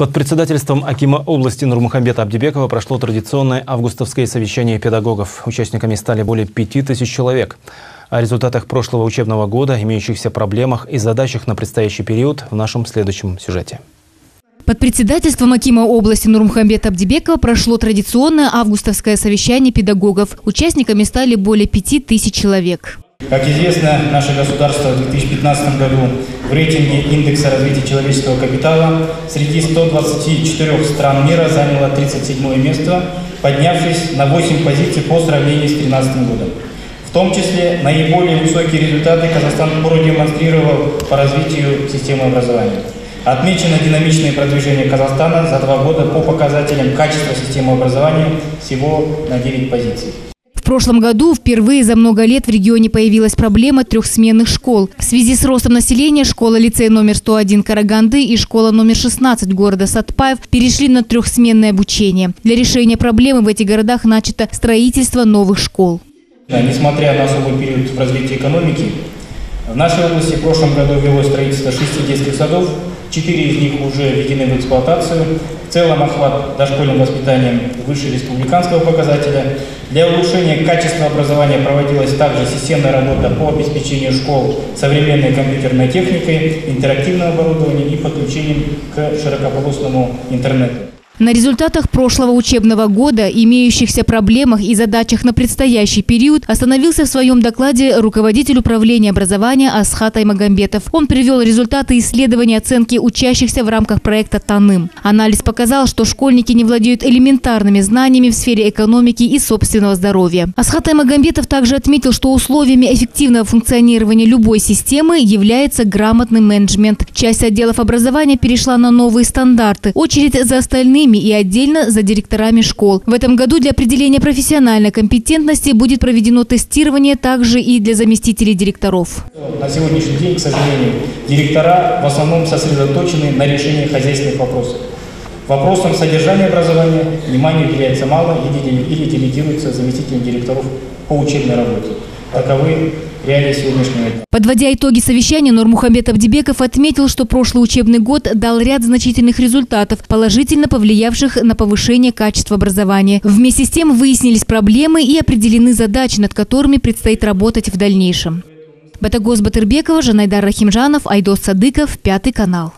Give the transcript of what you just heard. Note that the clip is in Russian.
Под председательством Акима области Нурмухамбета Абдибекова прошло традиционное августовское совещание педагогов. Участниками стали более пяти тысяч человек. О результатах прошлого учебного года, имеющихся проблемах и задачах на предстоящий период в нашем следующем сюжете. Под председательством Акима области Нурмухамбета Абдибекова прошло традиционное августовское совещание педагогов. Участниками стали более пяти тысяч человек. Как известно, наше государство в 2015 году в рейтинге индекса развития человеческого капитала среди 124 стран мира заняло 37 место, поднявшись на 8 позиций по сравнению с 2013 годом. В том числе наиболее высокие результаты Казахстан продемонстрировал по развитию системы образования. Отмечено динамичное продвижение Казахстана за два года по показателям качества системы образования всего на 9 позиций. Прошлом году впервые за много лет в регионе появилась проблема трехсменных школ. В связи с ростом населения школа-лицей номер 101 Караганды и школа номер 16 города Сатпаев перешли на трехсменное обучение. Для решения проблемы в этих городах начато строительство новых школ. Несмотря на особый период в развитии экономики, в нашей области в прошлом году велось строительство шести детских садов, четыре из них уже введены в эксплуатацию. В целом охват дошкольным воспитанием выше республиканского показателя. Для улучшения качества образования проводилась также системная работа по обеспечению школ современной компьютерной техникой, интерактивным оборудованием и подключением к широкополосному интернету. На результатах прошлого учебного года, имеющихся проблемах и задачах на предстоящий период, остановился в своем докладе руководитель управления образования Асхат Аймагамбетов. Он привел результаты исследования оценки учащихся в рамках проекта «Таным». Анализ показал, что школьники не владеют элементарными знаниями в сфере экономики и собственного здоровья. Асхат Аймагамбетов также отметил, что условиями эффективного функционирования любой системы является грамотный менеджмент. Часть отделов образования перешла на новые стандарты. Очередь за остальными ними и отдельно за директорами школ. В этом году для определения профессиональной компетентности будет проведено тестирование также и для заместителей директоров. На сегодняшний день, к сожалению, директора в основном сосредоточены на решении хозяйственных вопросов. Вопросам содержания образования внимание уделяется мало или делегируется заместителям директоров по учебной работе. Таковы реалии сегодняшнего дня. Подводя итоги совещания, Нурмухамбет Абдибеков отметил, что прошлый учебный год дал ряд значительных результатов, положительно повлиявших на повышение качества образования. Вместе с тем выяснились проблемы и определены задачи, над которыми предстоит работать в дальнейшем. Батагос Батырбекова, Жанайдар Рахимжанов, Айдос Садыков, Пятый канал.